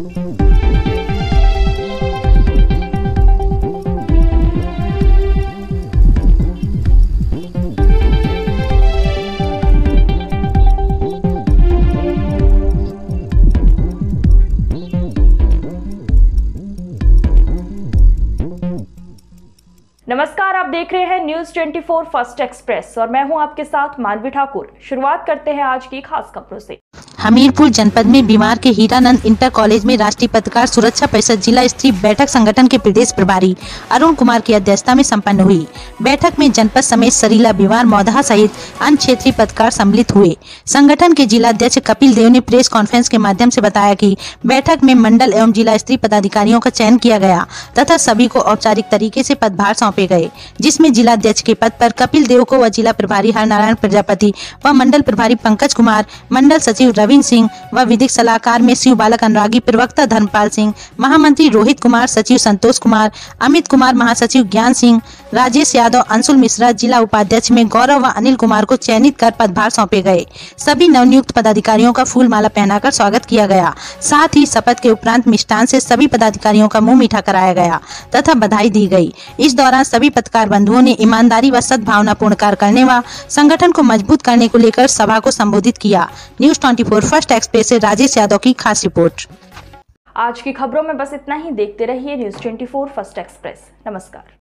नमस्कार, आप देख रहे हैं न्यूज़ 24 फ़र्स्ट एक्सप्रेस और मैं हूँ आपके साथ मानवी ठाकुर। शुरुआत करते हैं आज की खास खबरों से। हमीरपुर जनपद में बीमार के हीरानंद इंटर कॉलेज में राष्ट्रीय पत्रकार सुरक्षा परिषद जिला स्तरीय बैठक संगठन के प्रदेश प्रभारी अरुण कुमार की अध्यक्षता में संपन्न हुई। बैठक में जनपद समेत सरीला बीमार मौदहा सहित अन्य क्षेत्रीय पत्रकार सम्मिलित हुए। संगठन के जिला अध्यक्ष कपिल देव ने प्रेस कॉन्फ्रेंस के माध्यम से बताया की बैठक में मंडल एवं जिला स्तरीय पदाधिकारियों का चयन किया गया तथा सभी को औपचारिक तरीके से पदभार सौंपे गए, जिसमें जिला अध्यक्ष के पद पर कपिल देव को व जिला प्रभारी हरनारायण प्रजापति व मंडल प्रभारी पंकज कुमार, मंडल सचिव रविंद्र सिंह व विधिक सलाहकार में शिव बालक अनुरागी, प्रवक्ता धर्मपाल सिंह, महामंत्री रोहित कुमार, सचिव संतोष कुमार, अमित कुमार, महासचिव ज्ञान सिंह राजेश यादव, अंशुल मिश्रा जिला उपाध्यक्ष में गौरव व अनिल कुमार को चयनित कर पदभार सौंपे गए। सभी नवनियुक्त पदाधिकारियों का फूल माला पहनाकर स्वागत किया गया। साथ ही शपथ के उपरांत मिष्टान से सभी पदाधिकारियों का मुँह मीठा कराया गया तथा बधाई दी गई। इस दौरान सभी पत्रकार बंधुओं ने ईमानदारी व सद्भावना पूर्ण कार्य करने व संगठन को मज़बूत करने को लेकर सभा को संबोधित किया। न्यूज़ ट्वेंटी फ़र्स्ट एक्सप्रेस ऐसी राजेश यादव की खास रिपोर्ट। आज की खबरों में बस इतना ही। देखते रहिए न्यूज़ 24 फ़र्स्ट एक्सप्रेस। नमस्कार।